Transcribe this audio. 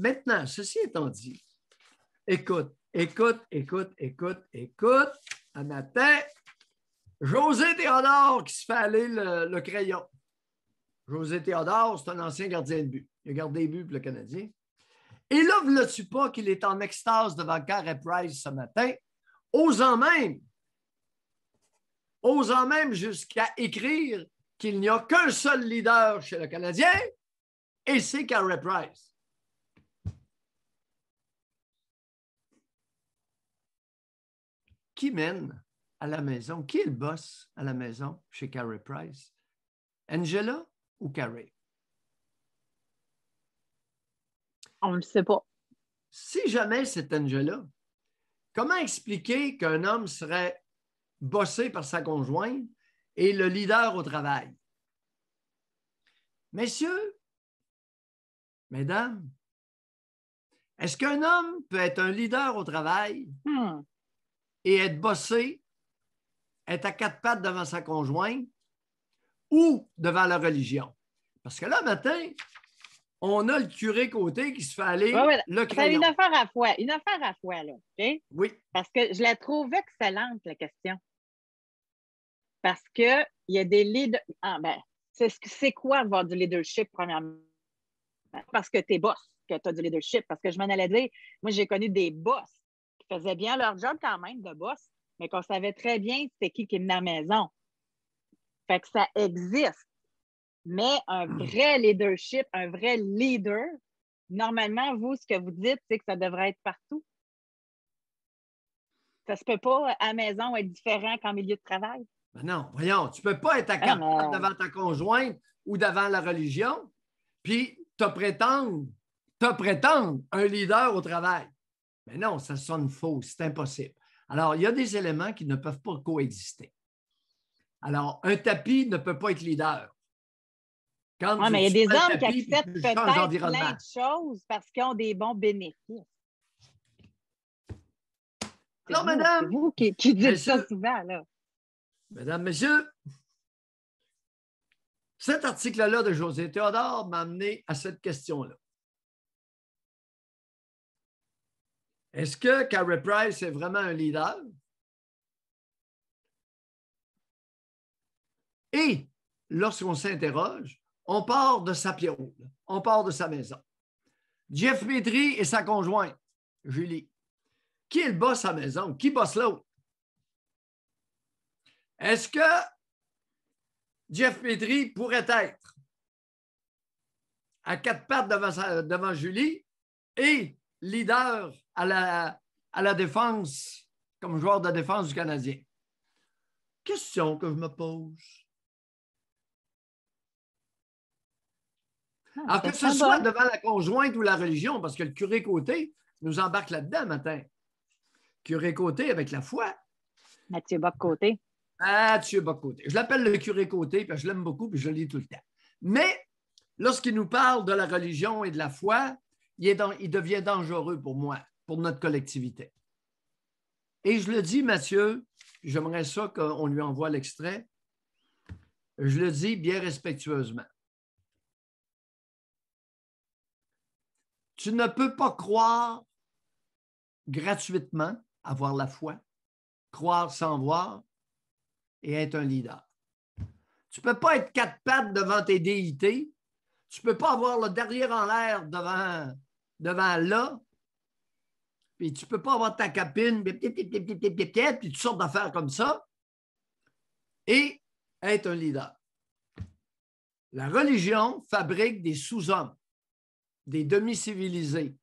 maintenant, ceci étant dit, écoute, écoute, écoute, écoute, écoute, un matin, José Théodore qui se fait aller le, crayon. José Théodore, c'est un ancien gardien de but. Il a gardé les buts pour le Canadien. Et là, ne tu pas qu'il est en extase devant Carey Price ce matin, osant même, osant même jusqu'à écrire qu'il n'y a qu'un seul leader chez le Canadien, et c'est Carey Price. Qui mène à la maison? Qui est le boss à la maison chez Carey Price? Angela ou Carey? On ne le sait pas. Si jamais c'est Angela, comment expliquer qu'un homme serait bossé par sa conjointe et le leader au travail? Messieurs, mesdames, est-ce qu'un homme peut être un leader au travail? Hmm. Et être bossé, être à quatre pattes devant sa conjointe ou devant la religion? Parce que là, matin, on a le curé côté qui se fait aller le crayon. une affaire à fois, une affaire à fois, là. Oui. Parce que je la trouve excellente, la question. Parce qu'il y a des leaders. Ah, ben, c'est quoi avoir du leadership, premièrement? Parce que tu es boss, que tu as du leadership. Parce que je m'en allais dire, moi, j'ai connu des boss faisaient bien leur job quand même de boss, mais qu'on savait très bien c'était qui qui venait à la maison. Fait que ça existe. Mais un hmm. vrai leadership, un vrai leader, normalement, vous, ce que vous dites, c'est que ça devrait être partout. Ça ne se peut pas à la maison être différent qu'en milieu de travail. Ben non, voyons, tu ne peux pas être à ah, devant ta conjointe ou devant la religion, puis te prétendre, te prétendre un leader au travail. Mais non, ça sonne faux, c'est impossible. Alors, il y a des éléments qui ne peuvent pas coexister. Alors, un tapis ne peut pas être leader. Oui, mais il y a des hommes qui acceptent peut-être plein de choses parce qu'ils ont des bons bénéfices. Alors, madame. C'est vous qui, dites ça souvent, là. Mesdames, messieurs, cet article-là de José Théodore m'a amené à cette question-là. Est-ce que Carey Price est vraiment un leader? Et lorsqu'on s'interroge, on part de sa pierrot, on part de sa maison. Jeff Petrie et sa conjointe, Julie. Qui est le boss à la maison? Qui bosse l'autre? Est-ce que Jeff Petrie pourrait être à quatre pattes devant Julie et leader à la, à la défense comme joueur de défense du Canadien? Question que je me pose. Ah, Alors, que ce soit devant la conjointe ou la religion, parce que le curé côté nous embarque là-dedans matin. Curé côté avec la foi. Mathieu Boc-Côté. Mathieu Boc-Côté. Je l'appelle le curé côté, parce que je l'aime beaucoup, puis je le lis tout le temps. Mais lorsqu'il nous parle de la religion et de la foi, il, est il devient dangereux pour moi, pour notre collectivité. Et je le dis, Mathieu, j'aimerais ça qu'on lui envoie l'extrait. Je le dis bien respectueusement. Tu ne peux pas croire gratuitement, avoir la foi, croire sans voir et être un leader. Tu ne peux pas être quatre pattes devant tes déités. Tu ne peux pas avoir le derrière en l'air devant, devant là. Puis tu ne peux pas avoir ta capine, puis toutes sortes d'affaires comme ça. Et être un leader. La religion fabrique des sous-hommes des demi-civilisés.